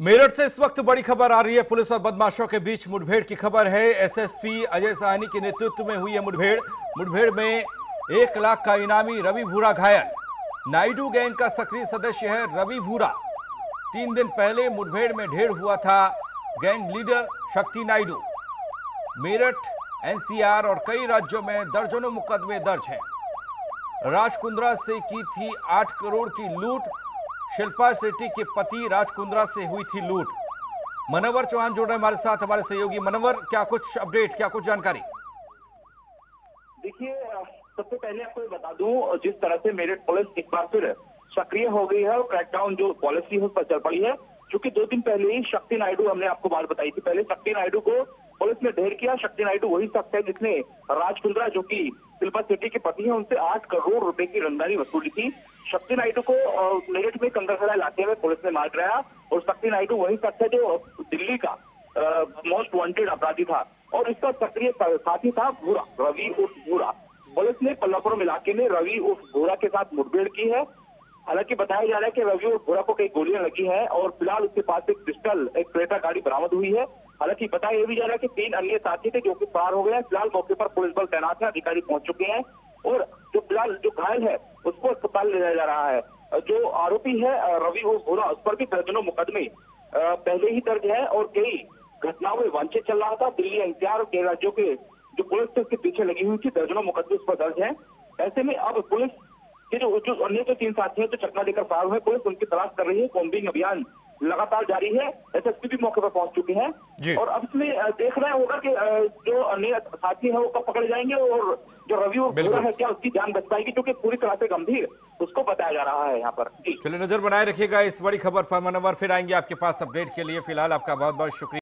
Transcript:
मेरठ से इस वक्त बड़ी खबर आ रही है। पुलिस और बदमाशों के बीच मुठभेड़ की खबर है। एसएसपी अजय साहनी के नेतृत्व में हुई है मुठभेड़। मुठभेड़ में एक लाख का इनामी रवि भूरा घायल। नायडू गैंग का सक्रिय सदस्य है रवि भूरा। तीन दिन पहले मुठभेड़ में ढेर हुआ था गैंग लीडर शक्ति नायडू। मेरठ, एनसीआर और कई राज्यों में दर्जनों मुकदमे दर्ज हैं। राजकुंद्रा से की थी आठ करोड़ की लूट शिल्पा शेट्टी के पति राज कुंद्रा से हुई थी लूट। मनोवर चौहान जुड़ रहे हमारे साथ, हमारे सहयोगी। मनोवर, क्या कुछ अपडेट क्या कुछ जानकारी? देखिए, सबसे पहले आपको बता दूँ, जिस तरह से मेरठ पुलिस एक बार फिर सक्रिय हो गई है और क्रैकडाउन जो पॉलिसी है, उस पर चल पड़ी है, क्योंकि दो दिन पहले ही शक्ति नायडू हमने आपको बात बताई थी। पहले शक्ति नायडू को पुलिस ने ढेर किया। शक्ति नायडू वही शख्स है जिसने राज कुंद्रा, जो की शिल्पा शेट्टी के पति है, उनसे आठ करोड़ रुपए की रंगदारी वसूली थी। शक्ति नायडू को मेरठ में कंदरखला इलाके में पुलिस ने मार गिराया और शक्ति नायडू वही शख्स है जो दिल्ली का मोस्ट वांटेड अपराधी था। और इसका सक्रिय साथी था भूरा, रवि उर्फ़ भूरा। पुलिस ने पल्लापुरम इलाके में रवि उर्फ़ भूरा के साथ मुठभेड़ की है। हालाँकि बताया जा रहा है कि रवि उर्फ़ भूरा को कई गोलियाँ लगी हैं और फ़िलहाल उसके पास एक पिस्टल, एक क्रेटा गाड़ी बरामद हुई है। हालाँकि बताया यह भी जा रहा है कि तीन अन्य साथी थे जो कि फरार हो गए हैं। फ़िलहाल मौके पर पुलिस बल तैनात है, अधिकारी पहुँच चुके हैं और जो फ़िलहाल जो घायल है, उसको अस्पताल ले जाया जा रहा है। जो आरोपी है, रवि भूरा उस पर भी दर्जनों मुकदमे पहले ही दर्ज है और कई घटनाओं में वांछित चल रहा था। दिल्ली एनसीआर और कई राज्यों के जो पुलिस थे, उसके पीछे लगी हुई थी। दर्जनों मुकदमे उस पर दर्ज है। ऐसे में अब पुलिस के जो जो अन्य जो तीन साथी हैं जो चकमा देकर फरार हुए पुलिस उनकी तलाश कर रही है कॉम्बिंग अभियान लगातार जारी है एसएसपी भी मौके पर पहुँच चुके हैं। और अब इसमें देखना होगा कि जो अन्य साथी है वो कब पकड़े जाएँगे और जो रवि और है क्या उसकी जान बच पाएगी? क्योंकि पूरी तरह से गंभीर उसको बताया जा रहा है यहाँ पर। चलिए नज़र बनाए रखिएगा इस बड़ी खबर पर। मनोवर फिर आएँगे आपके पास अपडेट के लिए। फ़िलहाल आपका बहुत बहुत शुक्रिया।